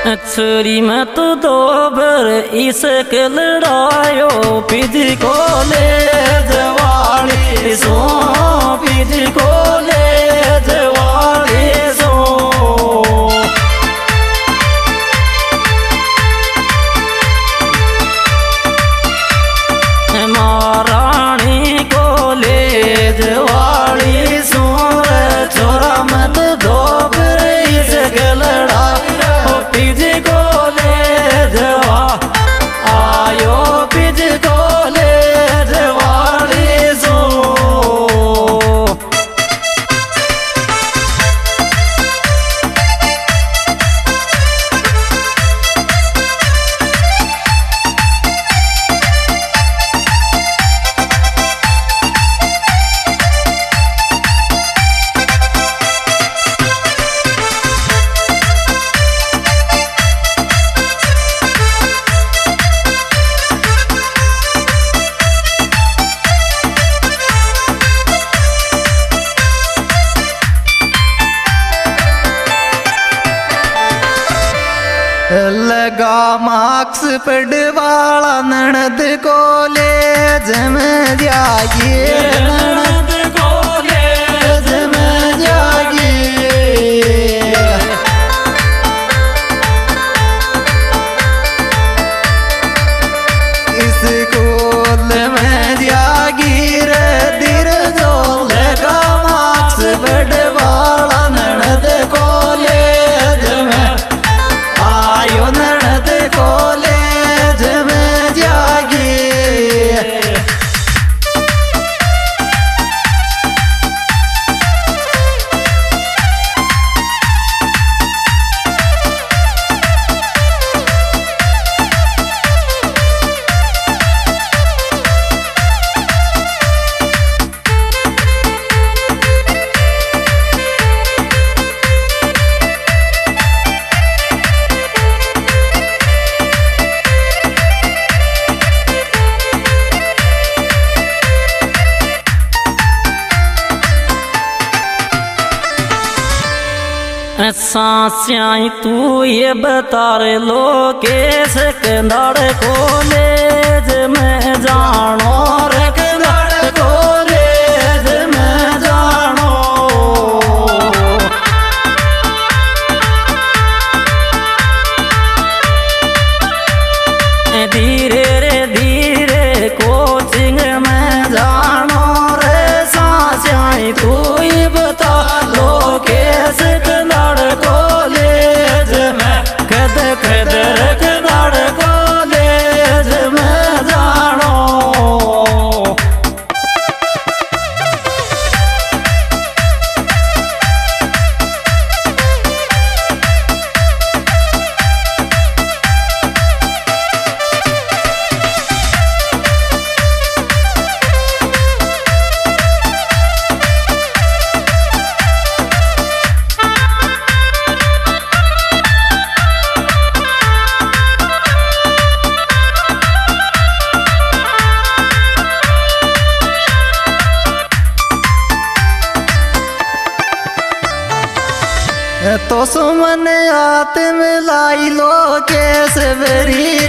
छुरीमा तू दोबर इसके लड़ायो पिद को ले जवाड़ी सो पिद को ले जवाड़ी सो। ऑक्सफर्ड वाला नणद कॉलेज जम जाइए नणद सांस्याई तू ये बता रे लो के से को खोले सुमन आत मिलाई लो के सवरी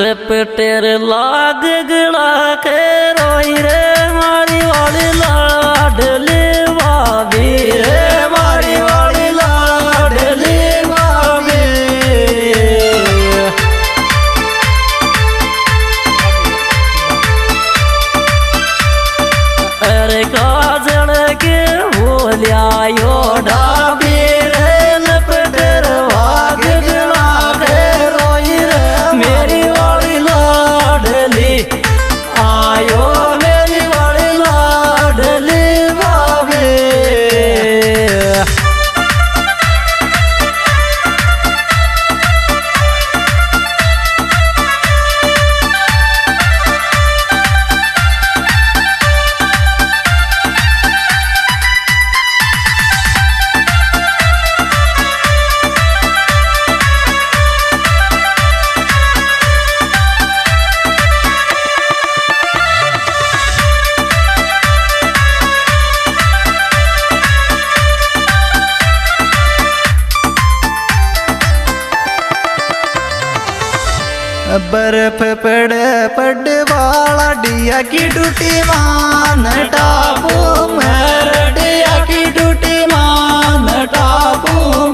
पटेर लाग गड़ा के रोई रे। ਬਰਫ ਪੜ ਪੜ ਵਾਲਾ ਡਿਆ ਕੀ ਡੂਟੀ ਮਾਨ ਟਾਪੂ ਮਰਡਿਆ ਕੀ ਡੂਟੀ ਮਾਨ ਟਾਪੂ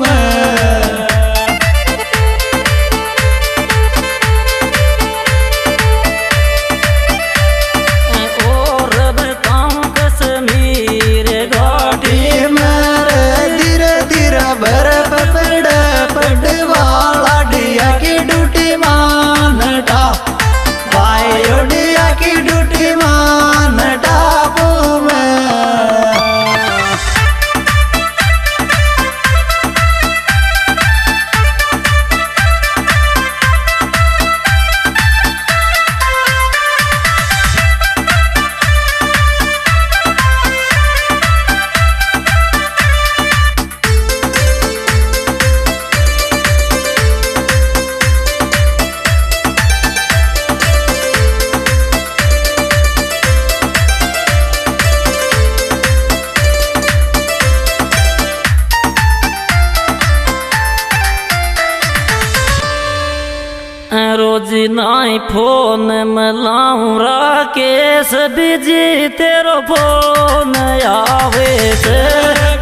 नाई फ़ोन मलाऊं राकेश बिज़ी तेरो फ़ोन आवे से।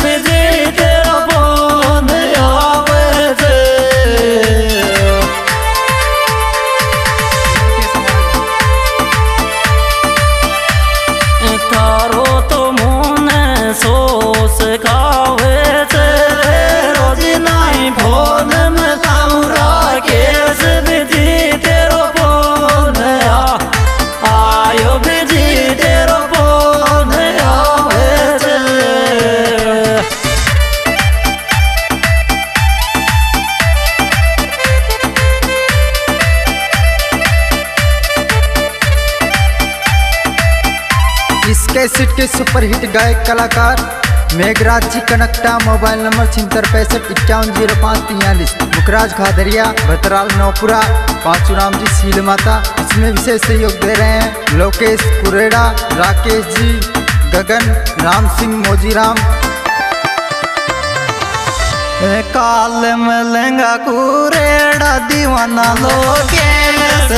इस के सुपरहिट गायक कलाकार, मेघराज जी कनकटा, मोबाइल नंबर छिहत्तर पैंसठ, इक्यावन ज़ीरो पाँच, तियालीस। मुखराज खादरिया भतराल नौपुरा पांचू राम जी सील माता, इसमें विशेष सहयोग दे रहे हैं लोकेश कुरेड़ा, राकेश जी, गगन, राम सिंह, मोजीराम। काल में लहंगा कुरेड़ा, दीवाना लोकेश